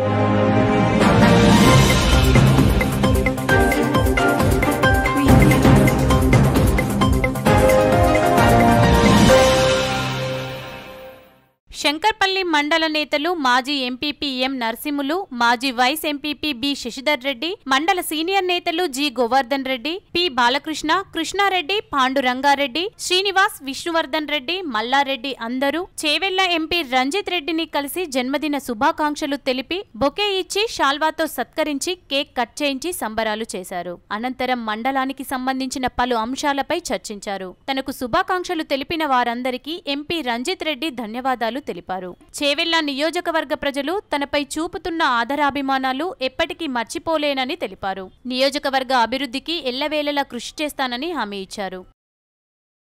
Thank you. Shankarpally మండల నేతలు మాజీ ఎంపీపీ ఎం నరసింహులు మాజీ vice MPP B Shashidhar Reddy మండల సీనియర్ నేతలు జి గోవర్ధన్ రెడ్డి పి బాలకృష్ణ కృష్ణారెడ్డి పాండురంగారెడ్డి శ్రీనివాస్ విష్ణువర్ధన్ రెడ్డి మల్లారెడ్డి అందరూ చేవెళ్ళ ఎంపీ రంజిత్ రెడ్డిని కలిసి జన్మదిన శుభాకాంక్షలు తెలిపి బొకే ఇచ్చి షాల్వాతో సత్కరించి కేక్ కట్ చేయించి సంబరాలు చేశారు. అనంతరం మండలానికి సంబంధించిన పలు అంశాలపై చర్చించారు. తనకు శుభాకాంక్షలు తెలిపిన వారందరికీ ఎంపీ రంజిత్ రెడ్డి ధన్యవాదాలు తెలిపారు. చేవెళ్ళ నియోజకవర్గ ప్రజలు తనపై చూపుతున్న ఆదరాభిమానాలు ఎప్పటికీ మర్చిపోలేనని తెలిపారు. నియోజకవర్గ అభివృద్ధికి ఎల్లవేళలా కృషి చేస్తానని హామీ ఇచ్చారు.